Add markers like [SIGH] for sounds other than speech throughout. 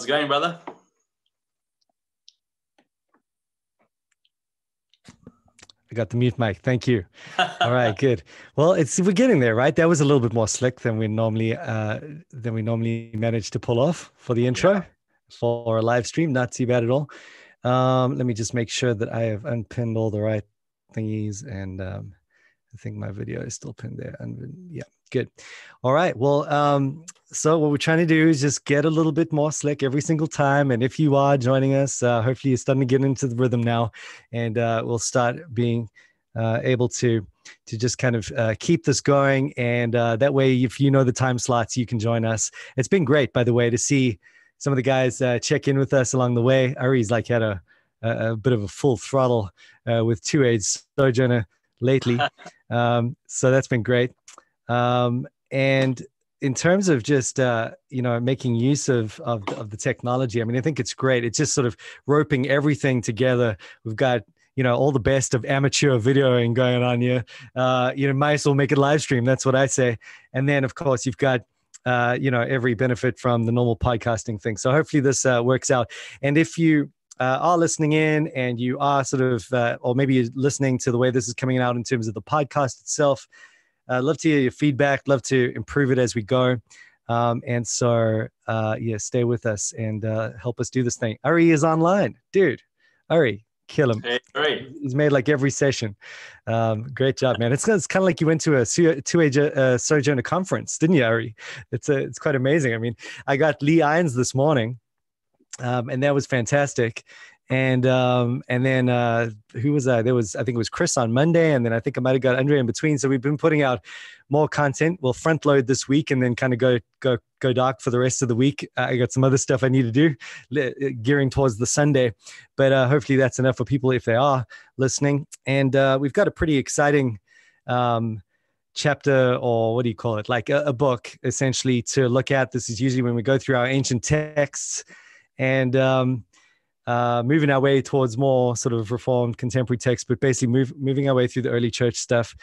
How's it going, brother? I got the mute mic. Thank you. [LAUGHS] All right, good. Well, it's we're getting there, right? That was a little bit more slick than we normally uh, than we normally manage to pull off for the intro yeah. for a live stream. Not too bad at all. Um, let me just make sure that I have unpinned all the right thingies, and um, I think my video is still pinned there. And yeah, good. All right. Well, um, so what we're trying to do is just get a little bit more slick every single time. And if you are joining us, uh, hopefully you're starting to get into the rhythm now, and uh, we'll start being uh, able to to just kind of uh, keep this going. And uh, that way, if you know the time slots, you can join us. It's been great, by the way, to see some of the guys uh, check in with us along the way. Ari's like had a, a, a bit of a full throttle with Two Age Sojourner lately, [LAUGHS] um, so that's been great. Um, and in terms of just uh, you know making use of, of of the technology, I mean, I think it's great. It's just sort of roping everything together. We've got you know all the best of amateur videoing going on here. Uh, you know, might as well make it live stream. That's what I say. And then of course you've got uh, you know every benefit from the normal podcasting thing. So hopefully this uh, works out. And if you uh, are listening in and you are sort of, uh, or maybe you're listening to the way this is coming out in terms of the podcast itself, uh, love to hear your feedback. Love to improve it as we go. Um, and so, uh, yeah, stay with us and uh, help us do this thing. Ari is online, dude. Ari, kill him. Hey, great. He's made like every session. Um, great job, man. It's, it's kind of like you went to a two age uh, Sojourner conference, didn't you, Ari? It's a, it's quite amazing. I mean, I got Lee Irons this morning, um, and that was fantastic and um, and then uh, who was that? There was I think it was Chris on Monday, and then I think I might have got Andrea in between. So we've been putting out more content. We'll front load this week, and then kind of go go go dark for the rest of the week. Uh, I got some other stuff I need to do, uh, gearing towards the Sunday, but uh, hopefully that's enough for people if they are listening. And uh, we've got a pretty exciting. Um, chapter or what do you call it like a, a book essentially to look at this is usually when we go through our ancient texts and um, uh, moving our way towards more sort of reformed contemporary text, but basically move, moving our way through the early church stuff.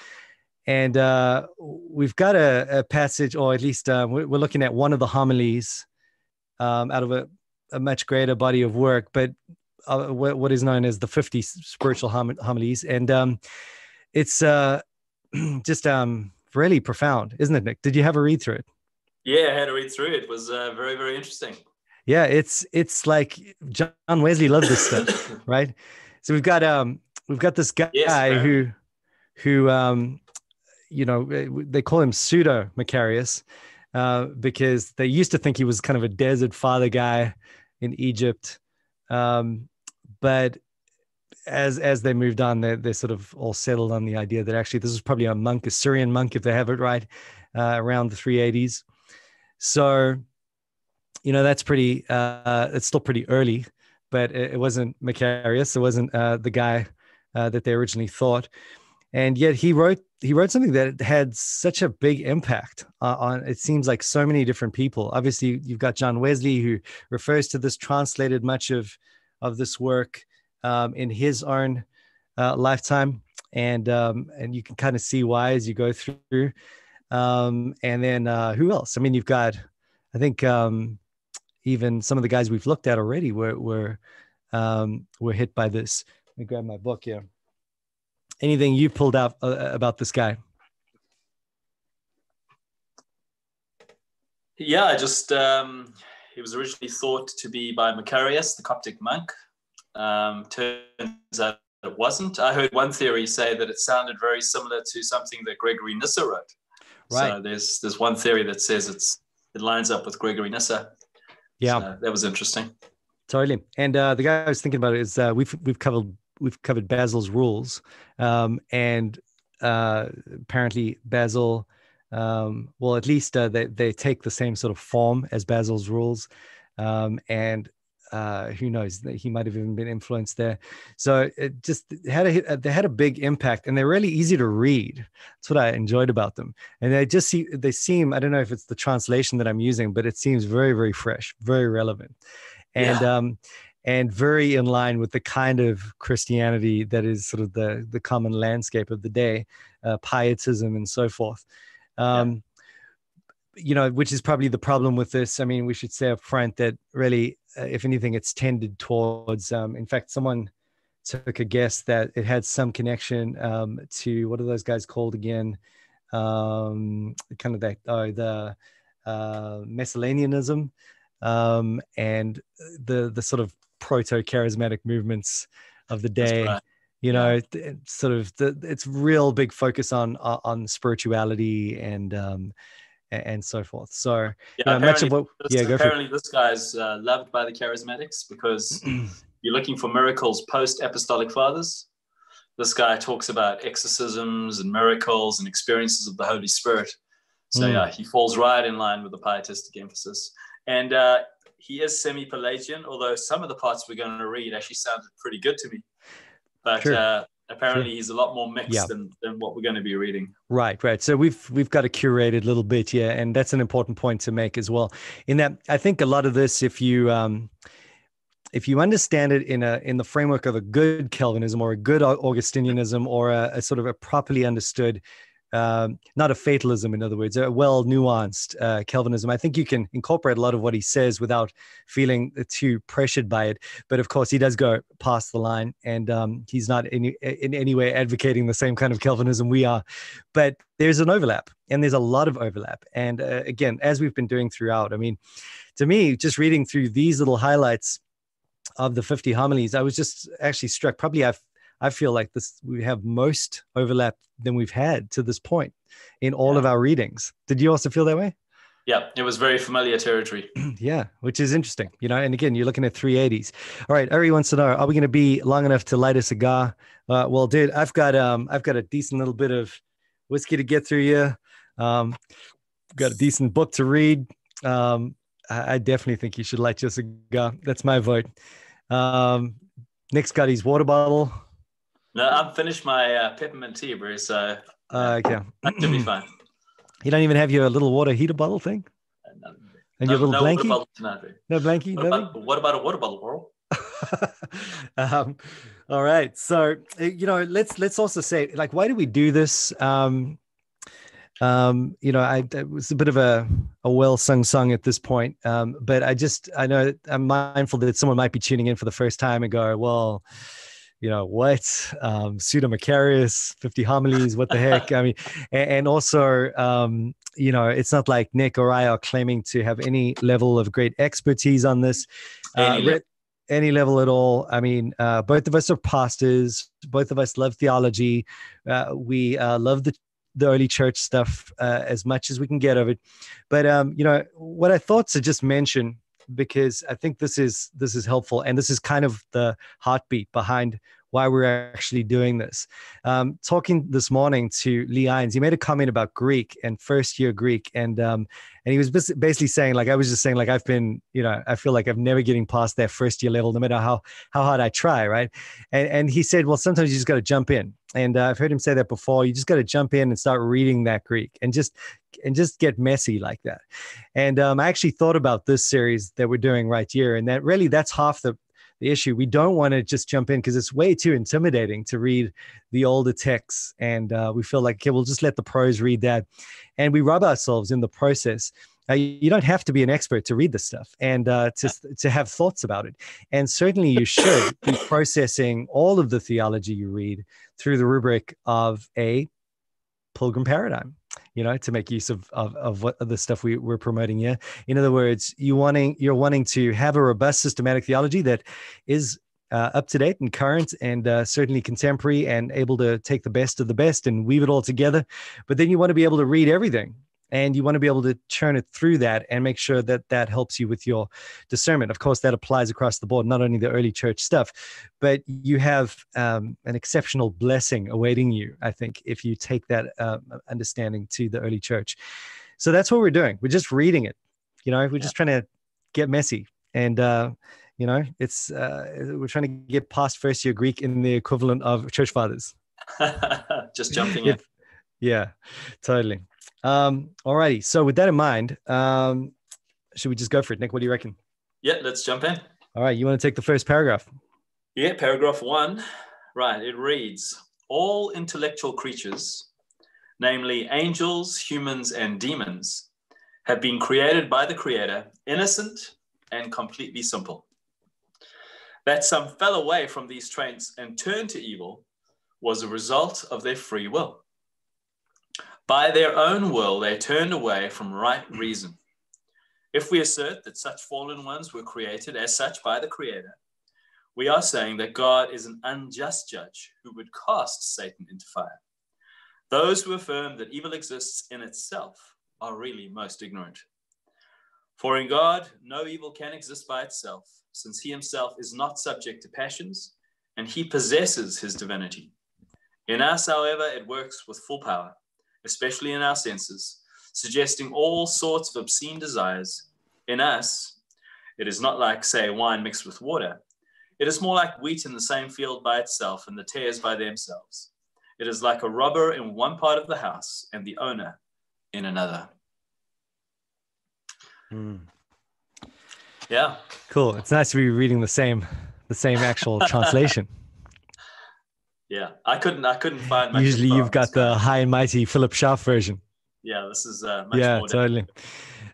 And uh, we've got a, a, passage, or at least uh, we're, looking at one of the homilies um, out of a, a, much greater body of work, but uh, what, what is known as the 50 spiritual hom- homilies. And um, it's uh, [CLEARS THROAT] just um, really profound, isn't it, Nick? Did you have a read through it? Yeah, I had a read through it. It was uh, very, very interesting yeah it's it's like john wesley loved this stuff [COUGHS] right? So we've got um we've got this guy yes, who who um you know they call him pseudo macarius uh, because they used to think he was kind of a desert father guy in egypt um, but as as they moved on they they sort of all settled on the idea that actually this is probably a monk a syrian monk if they have it right uh, around the 380s so you know that's pretty uh it's still pretty early but it, it wasn't macarius. It wasn't uh the guy uh, that they originally thought. And yet he wrote he wrote something that had such a big impact uh, on it seems like so many different people. Obviously you've got john wesley who refers to this translated much of of this work um, in his own uh, lifetime. And um, and you can kind of see why as you go through. Um, and then uh, who else? I mean you've got i think um, even some of the guys we've looked at already were were um, were hit by this. Let me grab my book here. Anything you pulled out uh, about this guy? Yeah, I just um, he was originally thought to be by Macarius, the Coptic monk. Um, turns out it wasn't. I heard one theory say that it sounded very similar to something that Gregory Nyssa wrote. Right. So there's there's one theory that says it's it lines up with Gregory Nyssa. Yeah, so that was interesting. Totally. And uh, the guy I was thinking about is uh, we've we've covered we've covered Basil's rules, um, and uh, apparently Basil, um, well, at least uh, they they take the same sort of form as Basil's rules, um, and uh, who knows that he might have even been influenced there. So it just had a they had a big impact and they're really easy to read. That's what i enjoyed about them. And they just see they seem i don't know if it's the translation that i'm using but it seems very very fresh very relevant. And yeah. um and very in line with the kind of christianity that is sort of the the common landscape of the day uh, pietism and so forth. Um yeah you know, which is probably the problem with this. I mean, we should say up front that really if anything, it's tended towards. Um, in fact, someone took a guess that it had some connection um, to what are those guys called again? Um, kind of that oh the uh, um, and the the sort of proto charismatic movements of the day. Right. You know, sort of the it's real big focus on on spirituality and um, and so forth. So yeah, of what this, yeah, apparently this guy's uh, loved by the charismatics because [CLEARS THROAT] you're looking for miracles post apostolic fathers. This guy talks about exorcisms and miracles and experiences of the Holy Spirit. So mm. yeah, he falls right in line with the pietistic emphasis. And uh, he is semi-Pelagian, although some of the parts we're going to read actually sounded pretty good to me. But sure. uh, apparently, he's a lot more mixed yeah. than, than what we're going to be reading. Right, right. So we've we've got a curated little bit, yeah, and that's an important point to make as well. In that, I think a lot of this, if you um, if you understand it in a in the framework of a good Calvinism or a good Augustinianism or a, a sort of a properly understood um, not a fatalism, in other words, a well nuanced uh, Calvinism. I think you can incorporate a lot of what he says without feeling too pressured by it. But of course, he does go past the line, and um, he's not in, in any way advocating the same kind of Calvinism we are. But there's an overlap, and there's a lot of overlap. And uh, again, as we've been doing throughout, I mean, to me, just reading through these little highlights of the 50 homilies, I was just actually struck. Probably I've I feel like this we have most overlap than we've had to this point in all yeah. of our readings. Did you also feel that way? Yeah, it was very familiar territory. [CLEARS THROAT] yeah, which is interesting, you know. And again, you're looking at 380s. All right, Ari wants to know: Are we going to be long enough to light a cigar? Uh, well, dude, I've got um, I've got a decent little bit of whiskey to get through you. Um, got a decent book to read. Um, I, I definitely think you should light your cigar. That's my vote. Um, Nick's got his water bottle. No, I've finished my uh, peppermint tea, bro. So uh, okay, that should be fine. [CLEARS THROAT] You don't even have your little water heater bottle thing, uh, and your little no blankie. no blankie. What about, what about, a water bottle, bro? [LAUGHS] um, all right. So you know, let's let's also say like, why do we do this? Um, um, you know, I it was a bit of a, a well sung song at this point. Um, but I just I know I'm mindful that someone might be tuning in for the first time and go, well, you know what um, pseudo macarius 50 homilies what the heck? I mean and, and also um, you know it's not like nick or i are claiming to have any level of great expertise on this uh, any, any level at all. I mean uh, both of us are pastors. Both of us love theology. Uh, we uh, love the the early church stuff uh, as much as we can get of it. But um, you know what i thought to just mention because I think this is this is helpful, and this is kind of the heartbeat behind why we're actually doing this. Um, talking this morning to Lee Irons, he made a comment about Greek and first year Greek, and um, and he was basically saying like I was just saying like I've been you know I feel like I'm never getting past that first year level no matter how how hard I try, right? And and he said, well, sometimes you just got to jump in, and uh, I've heard him say that before. You just got to jump in and start reading that Greek, and just and just get messy like that. And um, I actually thought about this series that we're doing right here, and that really that's half the the issue. We don't want to just jump in because it's way too intimidating to read the older texts, and uh, we feel like okay, we'll just let the pros read that, and we rub ourselves in the process. Uh, you don't have to be an expert to read this stuff and uh, to, to have thoughts about it. And certainly you should be [COUGHS] processing all of the theology you read through the rubric of a pilgrim paradigm you know to make use of of, of what the stuff we, we're promoting here. In other words you wanting you're wanting to have a robust systematic theology that is uh, up to date and current and uh, certainly contemporary and able to take the best of the best and weave it all together. But then you want to be able to read everything and you want to be able to churn it through that and make sure that that helps you with your discernment. Of course that applies across the board not only the early church stuff but you have um, an exceptional blessing awaiting you i think if you take that uh, understanding to the early church. So that's what we're doing. We're just reading it you know? We're yeah. just trying to get messy and uh, you know it's uh, we're trying to get past first year greek in the equivalent of church fathers. [LAUGHS] Just jumping in. Yeah totally um, all righty. So with that in mind, um, should we just go for it, Nick? What do you reckon? Yeah, let's jump in. All right. You want to take the first paragraph? Yeah, paragraph one. Right. It reads All intellectual creatures, namely angels, humans, and demons, have been created by the Creator, innocent and completely simple. That some fell away from these traits and turned to evil was a result of their free will. By their own will, they turned away from right reason. If we assert that such fallen ones were created as such by the Creator, we are saying that God is an unjust judge who would cast Satan into fire. Those who affirm that evil exists in itself are really most ignorant. For in God, no evil can exist by itself, since he himself is not subject to passions and he possesses his divinity. In us, however, it works with full power, especially in our senses, suggesting all sorts of obscene desires. In us, it is not like, say, wine mixed with water. It is more like wheat in the same field by itself and the tares by themselves. It is like a robber in one part of the house and the owner in another. Mm. Yeah. Cool. It's nice to be reading the same the same actual [LAUGHS] translation. Yeah, I couldn't. I couldn't find. Usually, you've got the high and mighty Philip Schaff version. Yeah, this is uh, yeah, totally.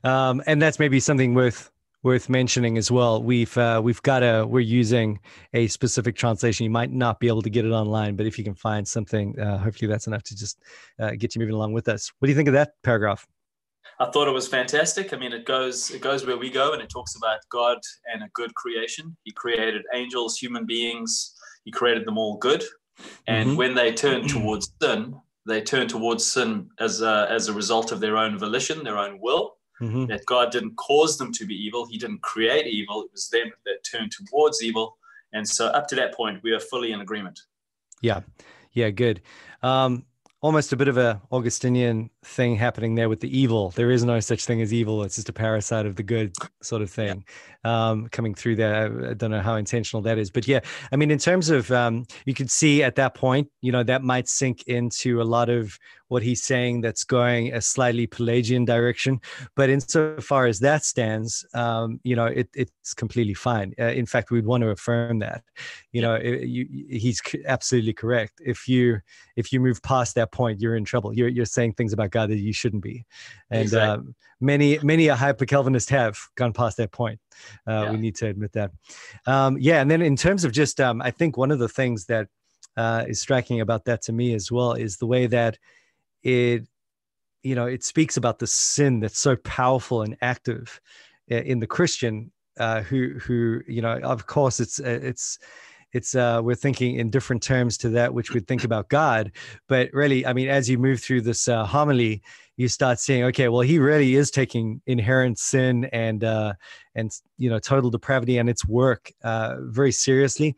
Um, and that's maybe something worth worth mentioning as well. We've uh, we've got a we're using a specific translation. You might not be able to get it online, but if you can find something, uh, hopefully that's enough to just uh, get you moving along with us. What do you think of that paragraph? I thought it was fantastic. I mean, it goes it goes where we go, and it talks about God and a good creation. He created angels, human beings. He created them all good, and mm-hmm. when they turn towards sin, they turn towards sin as a, as a result of their own volition, their own will. Mm-hmm. That God didn't cause them to be evil. He didn't create evil. It was them that turned towards evil. And so, up to that point, we are fully in agreement. Yeah, yeah, good. Um, almost a bit of a Augustinian thing happening there with the evil. There is no such thing as evil. It's just a parasite of the good sort of thing um, coming through there. I don't know how intentional that is, but yeah, I mean, in terms of, um, you could see at that point, you know, that might sink into a lot of what he's saying that's going a slightly Pelagian direction. But insofar as that stands, um, you know, it, it's completely fine. Uh, in fact, we'd want to affirm that. You know, it, you, he's absolutely correct. If you if you move past that point, you're in trouble. You're you're saying things about God that you shouldn't be, and exactly. um, many many a hyper Calvinist have gone past that point. Uh, yeah. We need to admit that. Um, yeah, and then in terms of just, um, I think one of the things that uh, is striking about that to me as well is the way that it you know it speaks about the sin that's so powerful and active in the christian uh, who who you know of course it's uh, it's it's uh, we're thinking in different terms to that which we think about god but really i mean as you move through this uh, homily you start seeing okay well he really is taking inherent sin and uh, and you know total depravity and its work uh, very seriously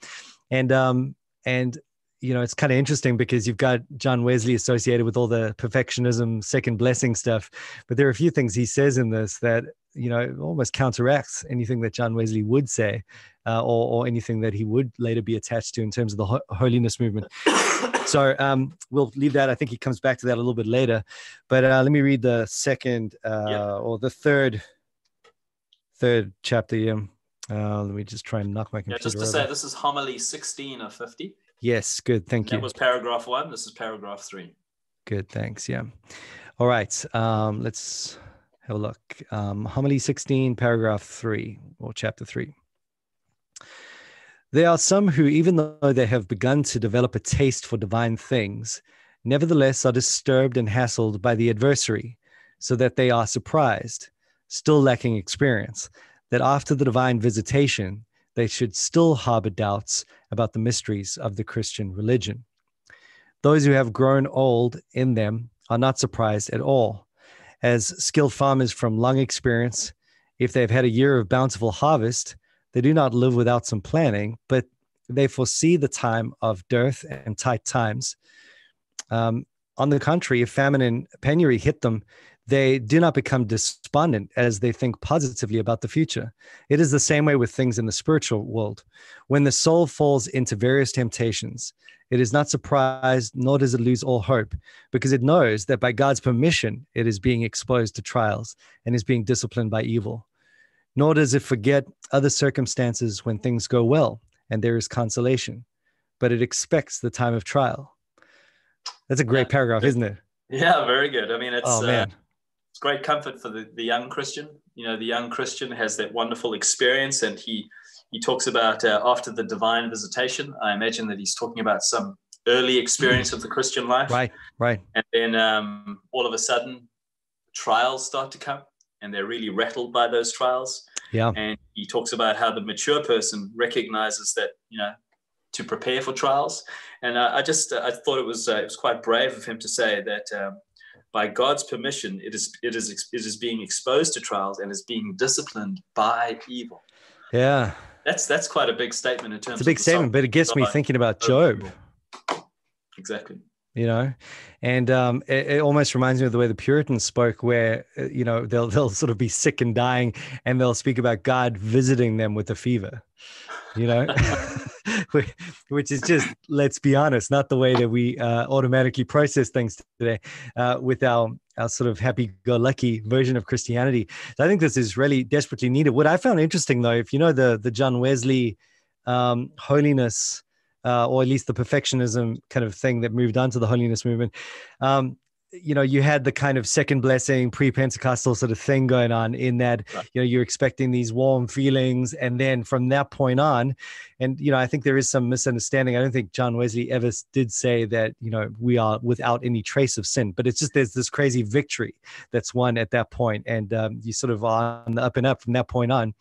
and um and you know, it's kind of interesting because you've got John Wesley associated with all the perfectionism, second blessing stuff. But there are a few things he says in this that, you know, almost counteracts anything that John Wesley would say uh, or, or, anything that he would later be attached to in terms of the ho- holiness movement. [COUGHS] so um, we'll leave that. I think he comes back to that a little bit later. But uh, let me read the second uh, yeah. or the third third chapter here. Uh, let me just try and knock my computer. Yeah, just to over. say, this is homily 16 of 50. Yes, good. Thank you. That was paragraph one. This is paragraph three. Good. Thanks. Yeah. All right. Um, let's have a look. Um, homily 16, paragraph three, or chapter three. There are some who, even though they have begun to develop a taste for divine things, nevertheless are disturbed and hassled by the adversary, so that they are surprised, still lacking experience, that after the divine visitation, they should still harbor doubts about the mysteries of the Christian religion. Those who have grown old in them are not surprised at all. As skilled farmers from long experience, if they've had a year of bountiful harvest, they do not live without some planning, but they foresee the time of dearth and tight times. Um, on the contrary, if famine and penury hit them, they do not become despondent as they think positively about the future. It is the same way with things in the spiritual world. When the soul falls into various temptations, it is not surprised, nor does it lose all hope, because it knows that by God's permission, it is being exposed to trials and is being disciplined by evil. Nor does it forget other circumstances when things go well and there is consolation, but it expects the time of trial. That's a great paragraph, isn't it? Yeah, very good. I mean, it's oh, man. Uh, great comfort for the, the young Christian. You know, the young Christian has that wonderful experience and he he talks about uh, after the divine visitation. I imagine that he's talking about some early experience of the Christian life. Right, right. And then um, all of a sudden, trials start to come, and they're really rattled by those trials. Yeah. And he talks about how the mature person recognizes that, you know, to prepare for trials. And uh, I just uh, I thought it was uh, it was quite brave of him to say that um, by God's permission, it is it is it is being exposed to trials and is being disciplined by evil. Yeah, that's that's quite a big statement in terms. It's a big statement, but it gets me thinking about Job. Exactly. You know, and um, it, it, almost reminds me of the way the Puritans spoke, where uh, you know they'll they'll sort of be sick and dying, and they'll speak about God visiting them with a fever. You know. [LAUGHS] which is just let's be honest not the way that we uh, automatically process things today uh, with our our sort of happy-go-lucky version of christianity so i think this is really desperately needed what i found interesting though if you know the the john wesley um, holiness uh, or at least the perfectionism kind of thing that moved on to the holiness movement um, you know you had the kind of second blessing pre-pentecostal sort of thing going on in that right. you know you're expecting these warm feelings. And then from that point on and you know i think there is some misunderstanding. I don't think john wesley ever did say that you know we are without any trace of sin but it's just there's this crazy victory that's won at that point. And um, you sort of on the up and up from that point on.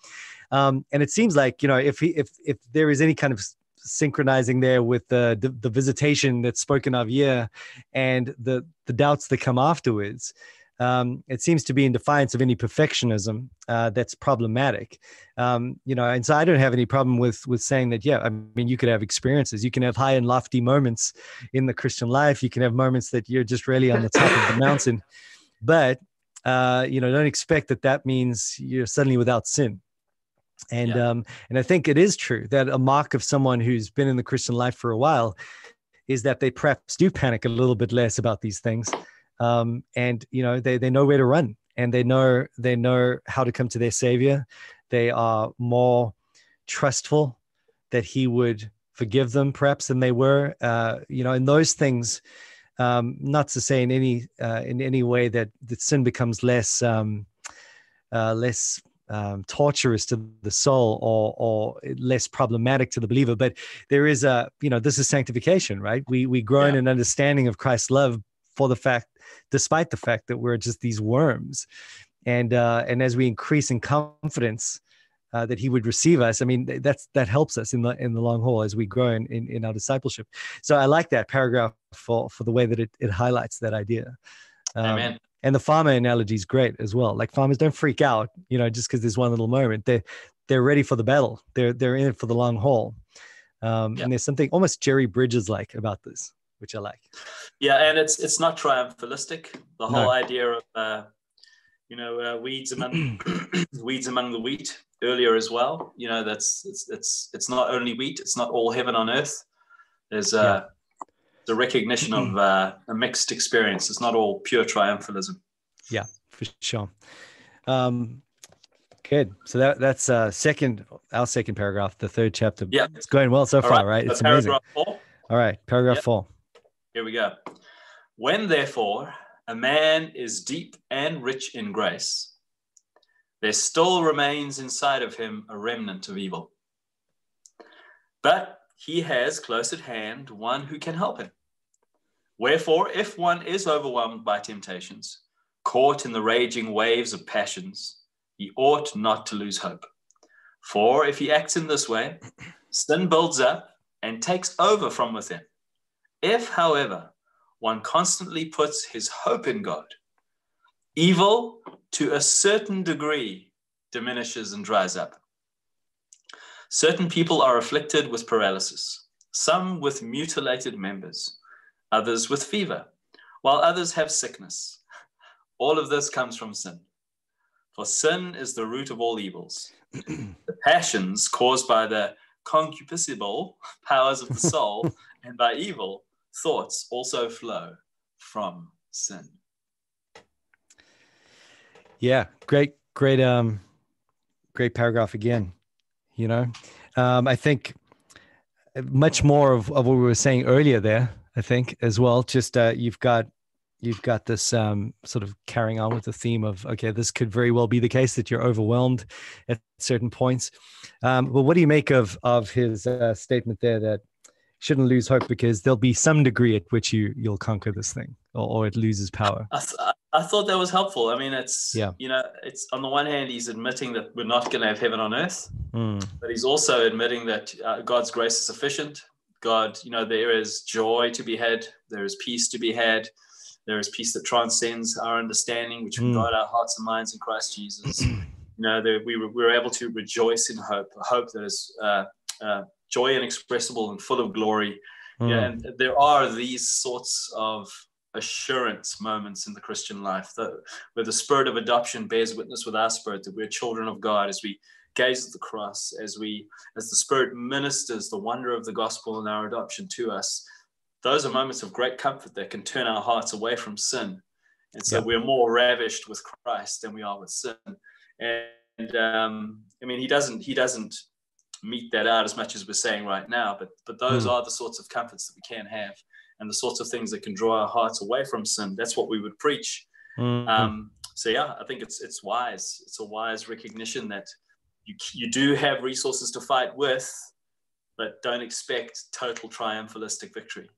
Um, and it seems like you know if he if if there is any kind of synchronizing there with the, the, the visitation that's spoken of here and the the doubts that come afterwards. Um, it seems to be in defiance of any perfectionism uh, that's problematic. Um, you know, and so I don't have any problem with with saying that. Yeah, I mean, you could have experiences. You can have high and lofty moments in the Christian life. You can have moments that you're just really on the top of the mountain, [LAUGHS] but uh, you know, don't expect that that means you're suddenly without sin and yeah. um, and I think it is true that a mark of someone who's been in the Christian life for a while is that they perhaps do panic a little bit less about these things, um, and you know they they know where to run and they know they know how to come to their Savior. They are more trustful that He would forgive them perhaps than they were. Uh, you know, and those things. Um, not to say in any uh, in any way that that sin becomes less um, uh, less um, torturous to the soul or or less problematic to the believer but there is a you know this is sanctification right we we grow yeah. in an understanding of christ's love for the fact despite the fact that we're just these worms and uh and as we increase in confidence uh, that he would receive us. I mean, that's that helps us in the in the long haul as we grow in, in, in our discipleship. So I like that paragraph for for the way that it, it highlights that idea. Um, Amen and the farmer analogy is great as well. Like farmers don't freak out, you know, just because there's one little moment. They're they're ready for the battle. They're they're in it for the long haul. Um, And there's something almost Jerry Bridges like about this, which I like. Yeah, and it's it's not triumphalistic. The whole no. idea of uh, you know uh, weeds among [CLEARS THROAT] weeds among the wheat earlier as well. You know that's it's it's it's not only wheat. It's not all heaven on earth. There's uh, yeah the recognition of uh, a mixed experience. It's not all pure triumphalism. Yeah, for sure. Um, good. So that that's uh, second our second paragraph, the third chapter. Yeah, it's going well so all far, right? right? It's amazing. Four. All right, paragraph yep. four. Here we go. When therefore a man is deep and rich in grace, there still remains inside of him a remnant of evil. But he has close at hand one who can help him. Wherefore, if one is overwhelmed by temptations, caught in the raging waves of passions, he ought not to lose hope. For if he acts in this way, [CLEARS THROAT] sin builds up and takes over from within. If, however, one constantly puts his hope in God, evil to a certain degree diminishes and dries up. Certain people are afflicted with paralysis, some with mutilated members, others with fever, while others have sickness. All of this comes from sin. For sin is the root of all evils. [CLEARS THROAT] the passions caused by the concupiscible powers of the [LAUGHS] soul and by evil thoughts also flow from sin. Yeah, great, great, um, great paragraph again you know um, i think much more of, of what we were saying earlier there i think as well just uh, you've got you've got this um, sort of carrying on with the theme of okay, this could very well be the case that you're overwhelmed at certain points. Um, but what do you make of of his uh, statement there that shouldn't lose hope because there'll be some degree at which you you'll conquer this thing or, or it loses power. I, th- I thought that was helpful. I mean, it's yeah. you know, it's on the one hand he's admitting that we're not going to have heaven on earth, mm. but he's also admitting that uh, God's grace is sufficient. God, you know, there is joy to be had, there is peace to be had, there is peace that transcends our understanding, which mm. guide our hearts and minds in Christ Jesus. [CLEARS THROAT] you know, there, we, were, we were able to rejoice in hope, a hope that is uh, uh, joy inexpressible and full of glory. Mm. Yeah, and there are these sorts of assurance moments in the Christian life that where the spirit of adoption bears witness with our spirit that we're children of God as we gaze at the cross, as we as the Spirit ministers the wonder of the gospel and our adoption to us. Those are moments of great comfort that can turn our hearts away from sin. And so we're more ravished with Christ than we are with sin. And um, I mean, he doesn't he doesn't mete that out as much as we're saying right now. But but those mm. are the sorts of comforts that we can have, and the sorts of things that can draw our hearts away from sin. That's what we would preach. Mm. Um, so yeah, I think it's it's wise. It's a wise recognition that you you do have resources to fight with, but don't expect total triumphalistic victory.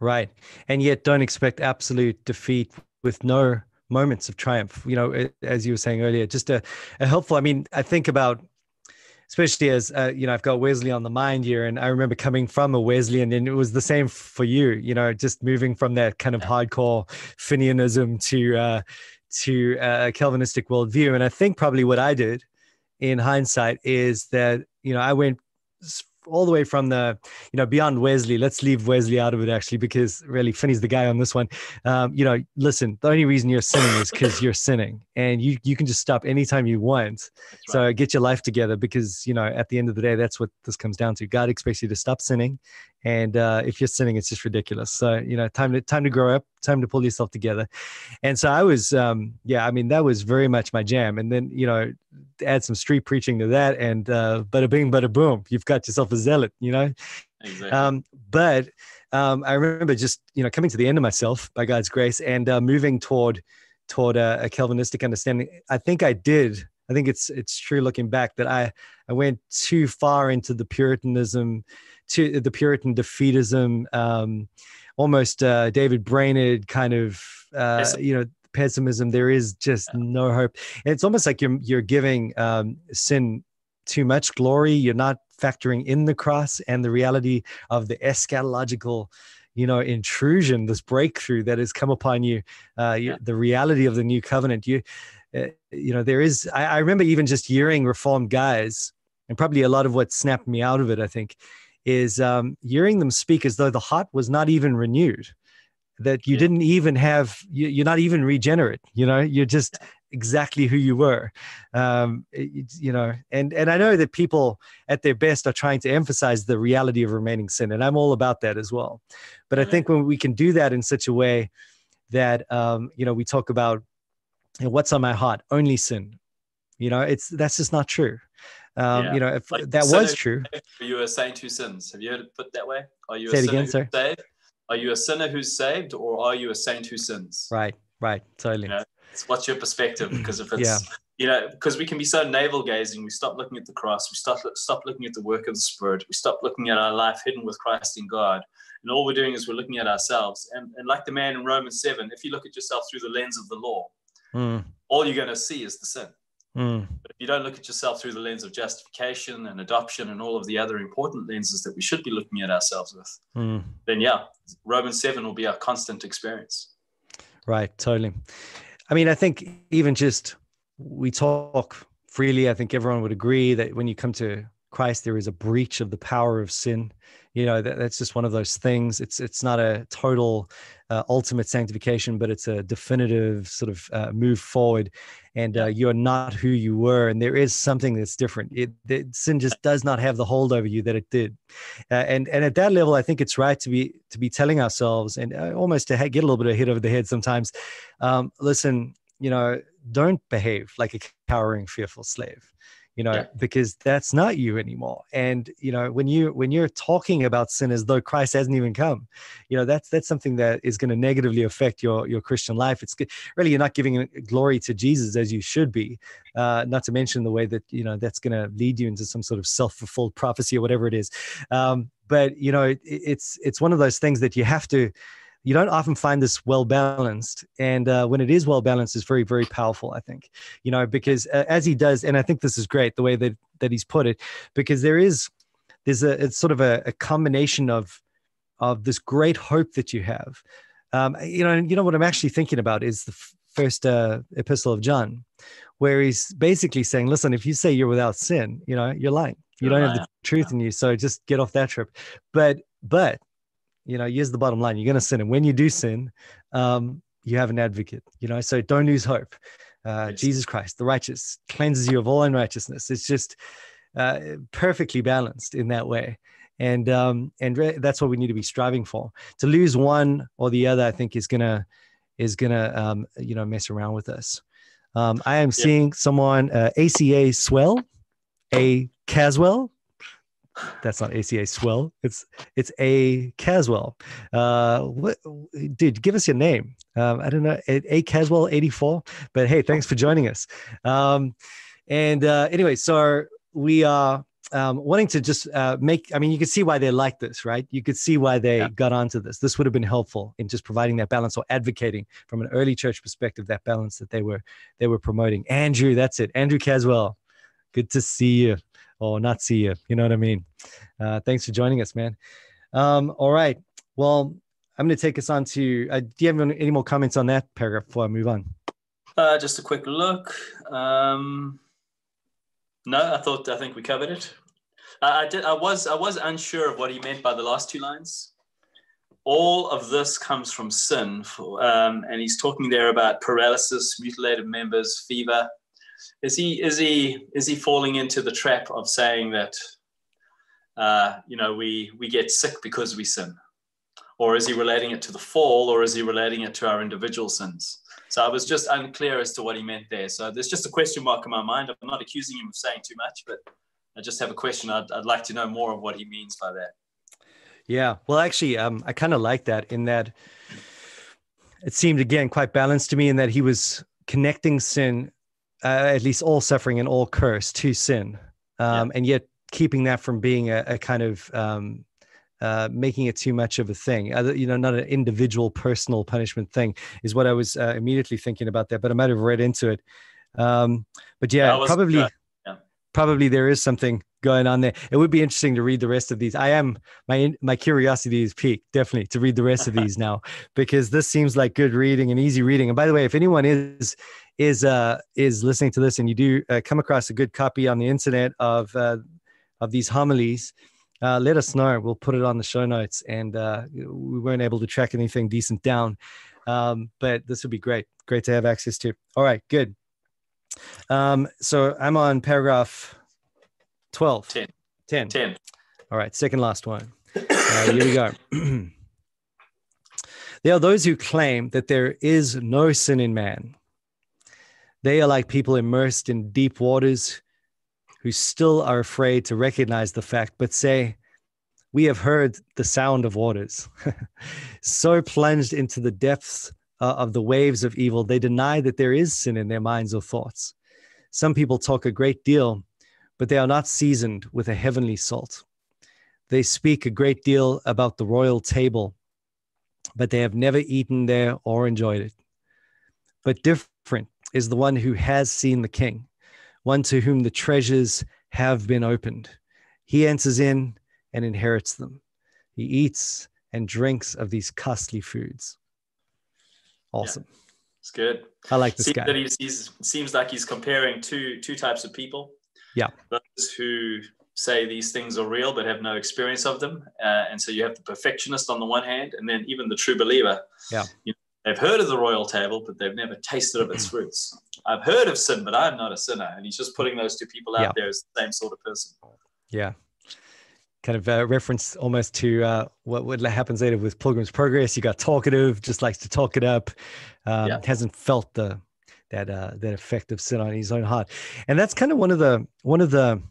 Right, and yet don't expect absolute defeat with no moments of triumph. You know, as you were saying earlier, just a, a helpful. I mean, I think about especially as uh, you know i've got wesley on the mind here and i remember coming from a wesleyan and it was the same for you you know just moving from that kind of hardcore Finneyism to uh, to uh, a calvinistic worldview. And i think probably what i did in hindsight is that you know i went all the way from the, you know, beyond Wesley. Let's leave Wesley out of it actually, because really Finney's the guy on this one. Um, you know, listen, the only reason you're sinning is because you're sinning, and you you can just stop anytime you want. Right. So get your life together, because you know, at the end of the day, that's what this comes down to. God expects you to stop sinning, and uh, if you're sinning, it's just ridiculous. So you know, time to time to grow up, time to pull yourself together. And so I was, um, yeah, I mean, that was very much my jam. And then you know, add some street preaching to that, and uh, bada bing, bada boom, you've got yourself a zealot. You know, exactly. Um, but um, I remember just you know coming to the end of myself by God's grace and uh, moving toward toward a, a Calvinistic understanding. I think I did I think it's it's true looking back that I I went too far into the Puritanism, to the Puritan defeatism, um, almost uh, David Brainerd kind of uh, you know pessimism. There is just no hope, and it's almost like you're you're giving um, sin too much glory. You're not factoring in the cross and the reality of the eschatological you know intrusion this breakthrough that has come upon you uh yeah. the reality of the new covenant you you know, there is, I, I remember even just hearing reformed guys, and probably a lot of what snapped me out of it, I think, is um, hearing them speak as though the heart was not even renewed, that you yeah. didn't even have, you, are not even regenerate, you know, you're just exactly who you were. Um, you know, and, and I know that people at their best are trying to emphasize the reality of remaining sin, and I'm all about that as well. But I think when we can do that in such a way that, um, you know, we talk about what's on my heart? Only sin. You know it's that's just not true. Um, yeah. you know if like that was true are you a saint who sins have you heard it put that way? Are you Say a sinner again, sir? saved? Are you a sinner who's saved or are you a saint who sins? Right right totally. You know, what's your perspective because if it's yeah. you know because we can be so navel gazing we stop looking at the cross we stop stop looking at the work of the spirit we stop looking at our life hidden with christ in god and all we're doing is we're looking at ourselves. And, and like the man in romans 7 if you look at yourself through the lens of the law mm. all you're going to see is the sin. Mm. But if you don't look at yourself through the lens of justification and adoption and all of the other important lenses that we should be looking at ourselves with, mm. then yeah, Romans 7 will be our constant experience. Right, totally. I mean, I think even just we talk freely, I think everyone would agree that when you come to Christ, there is a breach of the power of sin. You know that, that's just one of those things. It's it's not a total uh, ultimate sanctification but it's a definitive sort of uh, move forward. And uh, you're not who you were and there is something that's different. It, it, sin just does not have the hold over you that it did. Uh, and and at that level i think it's right to be to be telling ourselves and uh, almost to get a little bit of hit over the head sometimes um, listen you know don't behave like a cowering fearful slave you know Yeah. because that's not you anymore. And you know when you when you're talking about sin as though christ hasn't even come you know that's that's something that is going to negatively affect your your christian life. It's really you're not giving glory to jesus as you should be uh not to mention the way that you know that's going to lead you into some sort of self-fulfilled prophecy or whatever it is. Um but you know it, it's it's one of those things that you have to you don't often find this well balanced and uh, when it is well balanced it's very very powerful i think you know because uh, as he does and i think this is great the way that that he's put it because there is there's a it's sort of a, a combination of of this great hope that you have. Um, you know and you know what i'm actually thinking about is the f- first uh, epistle of john where he's basically saying listen if you say you're without sin you know you're lying. You You're don't a have the truth in you so just get off that trip. But but you know here's the bottom line you're going to sin. And when you do sin um, you have an advocate you know so don't lose hope. Uh, Yes. jesus christ the righteous cleanses you of all unrighteousness. It's just uh, perfectly balanced in that way. And um, and re- that's what we need to be striving for. To lose one or the other i think is gonna is gonna um, you know mess around with us. Um, i am seeing someone uh, aca swell a caswell that's not ACA swell. It's it's a Caswell. Uh, what, dude? Give us your name. Um, I don't know. A, Caswell eighty four. But hey, thanks for joining us. Um, and uh, anyway, so we are um, wanting to just uh, make. I mean, you can see why they like this, right? You could see why they Yeah. got onto this. This would have been helpful in just providing that balance or advocating from an early church perspective that balance that they were they were promoting. Andrew, that's it. Andrew Caswell. Good to see you or not see you. You know what I mean? Uh, thanks for joining us, man. Um, all right. Well, I'm going to take us on to. Uh, do you have any more comments on that paragraph before I move on? Uh, just a quick look. Um, no, I thought I think we covered it. I, I did. I was I was unsure of what he meant by the last two lines. All of this comes from sin, for, um, and he's talking there about paralysis, mutilated members, fever. Is he is he is he falling into the trap of saying that uh, you know we we get sick because we sin, or is he relating it to the fall, or is he relating it to our individual sins? So I was just unclear as to what he meant there. So there's just a question mark in my mind. I'm not accusing him of saying too much, but I just have a question. I'd, I'd like to know more of what he means by that. Yeah. Well, actually, um, I kind of like that in that it seemed again quite balanced to me in that he was connecting sin, uh, at least all suffering and all curse, to sin, um, and yet keeping that from being a, a kind of um, uh, making it too much of a thing. Uh, you know, not an individual, personal punishment thing is what I was uh, immediately thinking about there. But I might have read into it. Um, but yeah, was- probably, yeah, yeah. probably there is something going on there. It would be interesting to read the rest of these. I am my my curiosity is peaked definitely to read the rest of [LAUGHS] these now because this seems like good reading and easy reading. And by the way, if anyone is is uh is listening to this and you do uh, come across a good copy on the internet of uh, of these homilies. Uh, let us know. We'll put it on the show notes. And uh, we weren't able to track anything decent down, um, but this would be great. Great to have access to. All right, good. Um, so I'm on paragraph 12. 10. 10. 10. All right, second last one. Uh, here we go. [CLEARS THROAT] there are those who claim that there is no sin in man. They are like people immersed in deep waters who still are afraid to recognize the fact, but say, We have heard the sound of waters. [LAUGHS] so plunged into the depths uh, of the waves of evil, they deny that there is sin in their minds or thoughts. Some people talk a great deal, but they are not seasoned with a heavenly salt. They speak a great deal about the royal table, but they have never eaten there or enjoyed it. But different is the one who has seen the king, one to whom the treasures have been opened. He enters in and inherits them. He eats and drinks of these costly foods. Awesome. It's good. I like this See guy. that he's, he's seems like he's comparing two two types of people. Yeah. Those who say these things are real but have no experience of them, uh, and so you have the perfectionist on the one hand, and then even the true believer. Yeah. You know, they've heard of the royal table, but they've never tasted of its [CLEARS THROAT] fruits. I've heard of sin, but I'm not a sinner, and he's just putting those two people out Yeah. there as the same sort of person. Yeah. Kind of uh, reference almost to uh, what, what happens later with Pilgrim's Progress. You got talkative, just likes to talk it up, um, Yeah. hasn't felt the that uh, that effect of sin on his own heart, and that's kind of one of the one of the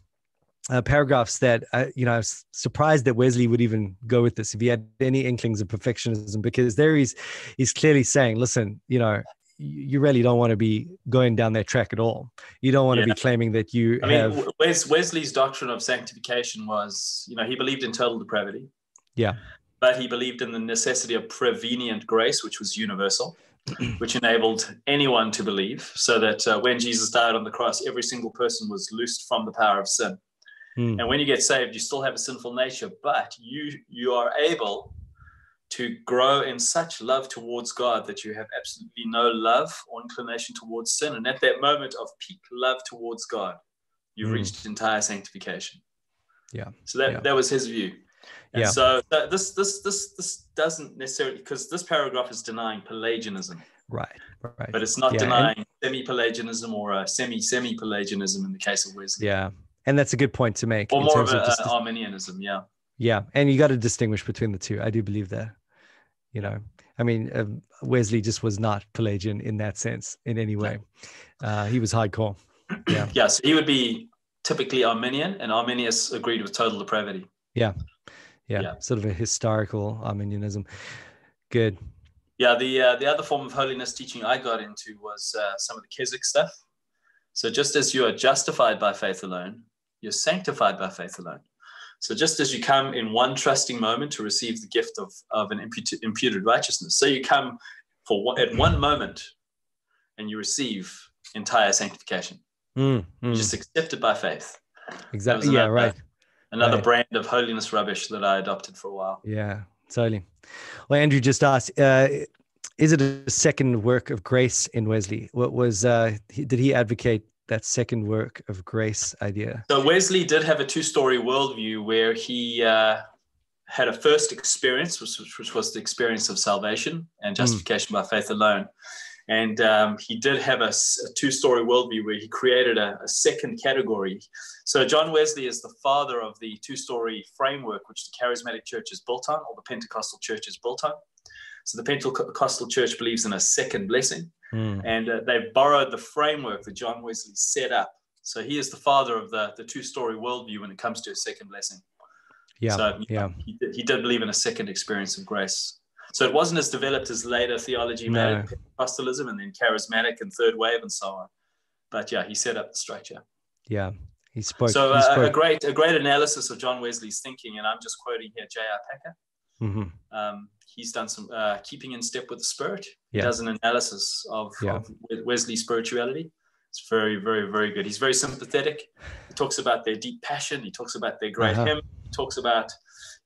uh, paragraphs that uh, you know I was surprised that Wesley would even go with this if he had any inklings of perfectionism because there he's he's clearly saying listen you know you really don't want to be going down that track at all. You don't want yeah. to be claiming that you I have mean, Wes, Wesley's doctrine of sanctification was you know he believed in total depravity. Yeah. But he believed in the necessity of prevenient grace which was universal [CLEARS THROAT] which enabled anyone to believe so that uh, when Jesus died on the cross every single person was loosed from the power of sin Mm. And when you get saved, you still have a sinful nature, but you you are able to grow in such love towards God that you have absolutely no love or inclination towards sin. And at that moment of peak love towards God, you've mm. reached entire sanctification. Yeah. So that, yeah. that was his view. And yeah. so this this this this doesn't necessarily because this paragraph is denying Pelagianism. Right. Right. But it's not yeah. denying and, semi-Pelagianism or a semi-semi-Pelagianism in the case of Wesley. Yeah and that's a good point to make. Or more of, a, of uh, Arminianism, yeah. Yeah, and you got to distinguish between the two. I do believe that. You know, I mean, uh, Wesley just was not Pelagian in that sense in any way. Uh, he was hardcore. Yeah. [CLEARS THROAT] yeah, so he would be typically Arminian, and Arminius agreed with total depravity. Yeah. Yeah, yeah. sort of a historical Arminianism. Good. Yeah, the uh, the other form of holiness teaching I got into was uh, some of the Keswick stuff. So just as you are justified by faith alone, you're sanctified by faith alone. So just as you come in one trusting moment to receive the gift of, of an imputed, imputed righteousness, so you come for one, at one moment and you receive entire sanctification. Mm, mm. Just accepted by faith. Exactly. Another, yeah, right. Another right. brand of holiness rubbish that I adopted for a while. Yeah, totally. Well, Andrew just asked, uh, is it a second work of grace in Wesley? What was, uh, did he advocate that second work of grace idea? So Wesley did have a two-story worldview where he uh, had a first experience, which, which, was the experience of salvation and hmm. justification mm. by faith alone. And um, he did have a, a, two-story worldview where he created a, a, second category. So John Wesley is the father of the two-story framework which the charismatic church is built on, or the Pentecostal church is built on. So the Pentecostal church believes in a second blessing. Mm. And uh, they've borrowed the framework that John Wesley set up. So he is the father of the, the two story worldview when it comes to a second blessing. Yeah. So yeah. He, he did believe in a second experience of grace. So it wasn't as developed as later theology no. Pentecostalism and then charismatic and third wave and so on. But yeah, he set up the structure. Yeah. He spoke. So he uh, spoke. a great a great analysis of John Wesley's thinking, and I'm just quoting here J.I. Packer. Mm-hmm. Um, he's done some uh, keeping in step with the spirit. He yeah. does an analysis of, yeah. of Wesley spirituality. It's very, very, very good. He's very sympathetic. He talks about their deep passion. He talks about their great uh-huh. hymn. He talks about,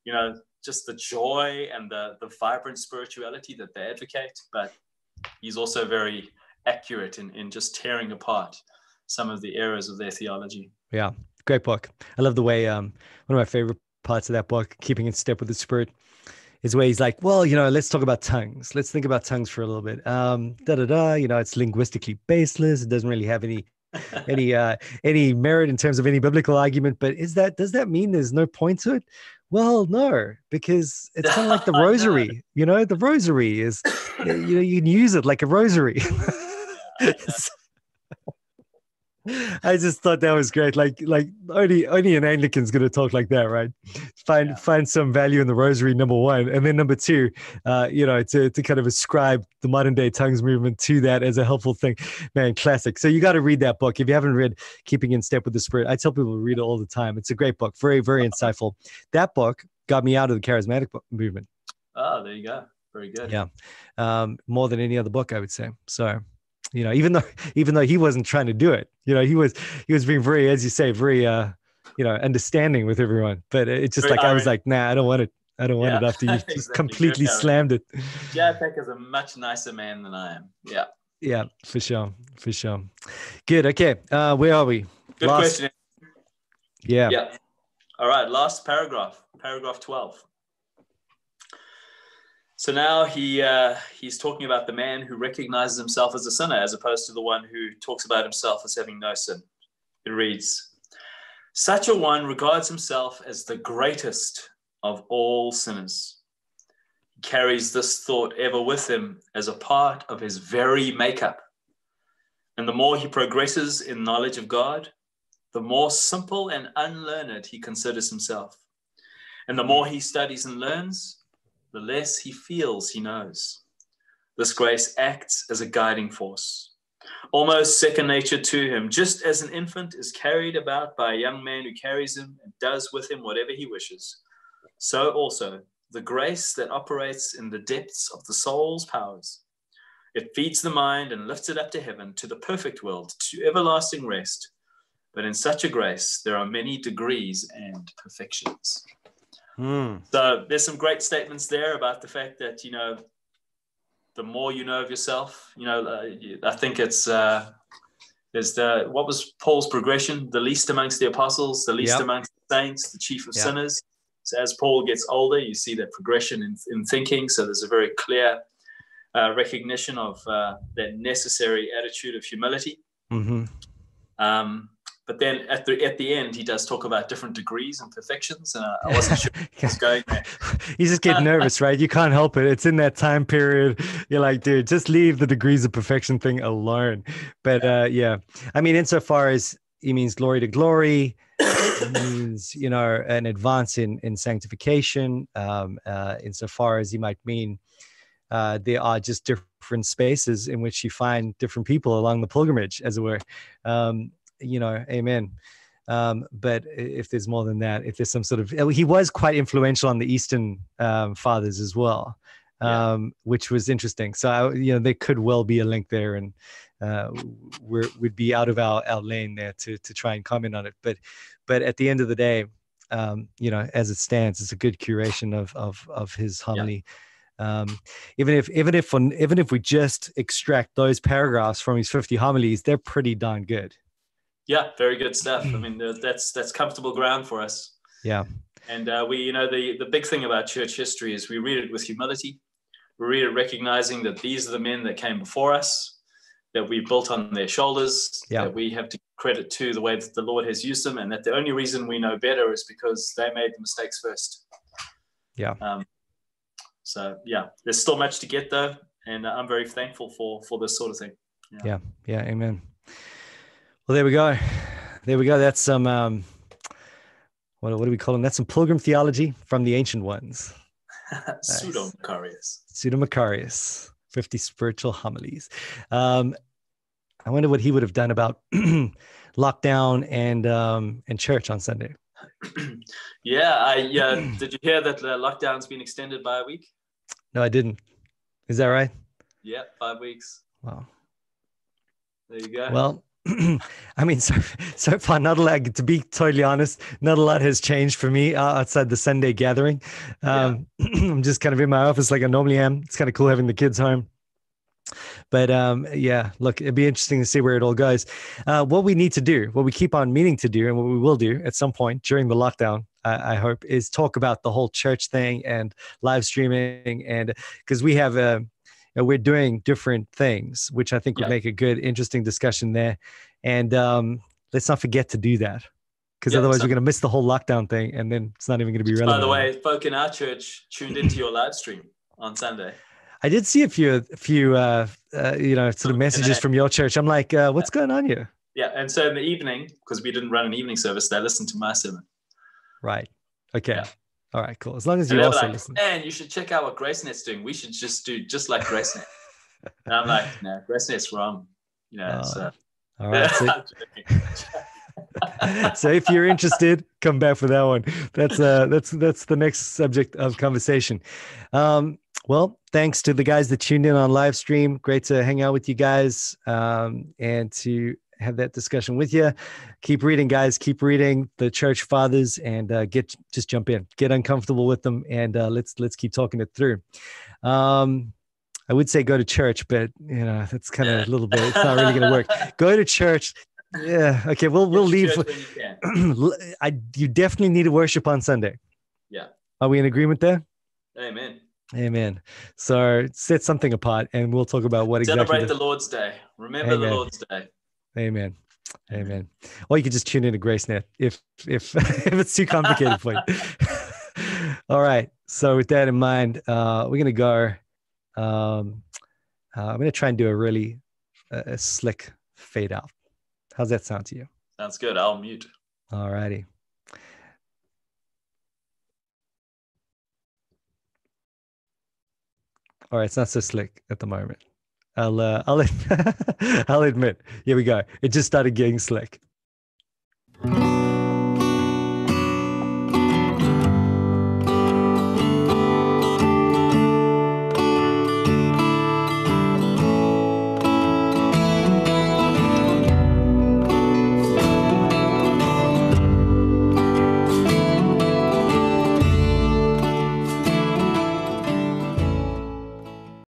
you know, just the joy and the, the vibrant spirituality that they advocate. But he's also very accurate in, in just tearing apart some of the errors of their theology. Yeah, great book. I love the way um, one of my favorite parts of that book, keeping in step with the spirit, is where he's like, well, you know, let's talk about tongues. Let's think about tongues for a little bit. Um, da da da. You know, it's linguistically baseless. It doesn't really have any any [LAUGHS] uh any merit in terms of any biblical argument. But is that does that mean there's no point to it? Well, no, because it's kind of like the [LAUGHS] rosary. You know, the rosary is you know you can use it like a rosary. [LAUGHS] I just thought that was great. Like, like only only an Anglican's gonna talk like that, right? Find yeah. find some value in the rosary, number one, and then number two, uh, you know, to to kind of ascribe the modern day tongues movement to that as a helpful thing. Man, classic. So you got to read that book if you haven't read Keeping in Step with the Spirit. I tell people to read it all the time. It's a great book, very very [LAUGHS] insightful. That book got me out of the charismatic movement. Oh, there you go. Very good. Yeah, um, more than any other book, I would say. So you know even though [LAUGHS] even though he wasn't trying to do it you know he was he was being very as you say very uh you know understanding with everyone. But it's just like i was like nah i don't want it. I don't want yeah, it after you [LAUGHS] exactly. just completely slammed it. Yeah peck is a much nicer man than i am. Yeah. Yeah for sure. For sure. Good. Okay. Uh where are we? Good last... question. Yeah. Yeah. All right. Last paragraph. Paragraph 12 so now he uh, he's talking about the man who recognizes himself as a sinner, as opposed to the one who talks about himself as having no sin. It reads, "Such a one regards himself as the greatest of all sinners. He carries this thought ever with him as a part of his very makeup. And the more he progresses in knowledge of God, the more simple and unlearned he considers himself. And the more he studies and learns, the less he feels he knows. This grace acts as a guiding force, almost second nature to him, just as an infant is carried about by a young man who carries him and does with him whatever he wishes. So also, the grace that operates in the depths of the soul's powers it feeds the mind and lifts it up to heaven, to the perfect world, to everlasting rest. But in such a grace, there are many degrees and perfections. Hmm. So there's some great statements there about the fact that, you know, the more you know of yourself, you know, uh, I think it's, uh, there's the, what was Paul's progression? The least amongst the apostles, the least Yep. amongst the saints, the chief of Yep. sinners. So as Paul gets older, you see that progression in, in thinking. So there's a very clear uh, recognition of uh, that necessary attitude of humility. hmm Um, but then at the at the end, he does talk about different degrees and perfections, and I [LAUGHS] wasn't sure he was going there. [LAUGHS] you just get nervous, right? You can't help it. It's in that time period. You're like, dude, just leave the degrees of perfection thing alone. But uh, yeah, I mean, insofar as he means glory to glory, it [COUGHS] means you know an advance in in sanctification. Um, uh, insofar as he might mean, uh, there are just different spaces in which you find different people along the pilgrimage, as it were. Um, you know, amen. Um, but if there's more than that, if there's some sort of, he was quite influential on the Eastern um, fathers as well, Yeah. um, which was interesting. So, I, you know, there could well be a link there, and uh, we're, we'd be out of our, our lane there to to try and comment on it. But, but at the end of the day, um, you know, as it stands, it's a good curation of of of his homily. Um, even if even if on, even if we just extract those paragraphs from his 50 homilies, they're pretty darn good. Yeah, very good stuff. I mean, uh, that's that's comfortable ground for us. Yeah. And uh, we, you know, the the big thing about church history is we read it with humility. We read it recognizing that these are the men that came before us, that we built on their shoulders, Yeah. that we have to credit to the way that the Lord has used them, and that the only reason we know better is because they made the mistakes first. Yeah. Um, so yeah, there's still much to get though, and I'm very thankful for for this sort of thing. Yeah. Yeah. Amen. Well, there we go. There we go. That's some, um, what, what do we call them? That's some pilgrim theology from the ancient ones. [LAUGHS] Pseudo Macarius. Pseudo Macarius, 50 spiritual homilies. Um, I wonder what he would have done about [CLEARS THROAT] lockdown and um, and church on Sunday. [CLEARS THROAT] yeah, I uh, [CLEARS THROAT] did you hear that the lockdown's been extended by a week? No, I didn't. Is that right? Yeah, five weeks. Wow. There you go. Well, [CLEARS THROAT] I mean, so so far, not a lot. To be totally honest, not a lot has changed for me uh, outside the Sunday gathering. Um, [CLEARS THROAT] I'm just kind of in my office like I normally am. It's kind of cool having the kids home. But um, yeah, look, it'd be interesting to see where it all goes. Uh, what we need to do, what we keep on meaning to do, and what we will do at some point during the lockdown, I, I hope, is talk about the whole church thing and live streaming, and because we have a know, we're doing different things, which I think would make a good, interesting discussion there. And um, let's not forget to do that, because Yeah, otherwise so- we're going to miss the whole lockdown thing, and then it's not even going to be relevant. By the way, folk in our church tuned into your live stream on Sunday. I did see a few, a few, uh, uh, you know, sort of messages from your church. I'm like, uh, what's going on here? Yeah, and so in the evening, because we didn't run an evening service, they listened to my sermon. Right. Okay. Yeah. All right. Cool. As long as you also like, listen. man, you should check out what GraceNet's doing. We should just do just like GraceNet. and I'm like, no, GraceNet's wrong. You know, Oh, so. All right. [LAUGHS] So, [LAUGHS] so if you're interested, come back for that one. That's uh that's that's the next subject of conversation. Um, well, thanks to the guys that tuned in on live stream. Great to hang out with you guys um, and to have that discussion with you. Keep reading, guys. Keep reading the church fathers and uh, get just jump in, get uncomfortable with them, and uh, let's let's keep talking it through. Um, I would say go to church, but you know that's kind of a little bit. It's not really going to work. [LAUGHS] Go to church. Yeah. Okay. We'll we'll leave. You. [CLEARS THROAT] I you definitely need to worship on Sunday. Yeah. Are we in agreement there? Amen. Amen. So set something apart, and we'll talk about what exactly. Celebrate the- the Lord's Day. Remember Amen. the Lord's Day. Amen. Amen. Or you could just tune into GraceNet if if [LAUGHS] if it's too complicated for you. [LAUGHS] All right. So with that in mind, uh, we're gonna go. Um, uh, I'm gonna try and do a really uh, a slick fade out. How's that sound to you? Sounds good. I'll mute. All righty. All right, it's not so slick at the moment. I'll uh, I'll [LAUGHS] I'll admit. Here we go. It just started getting slick.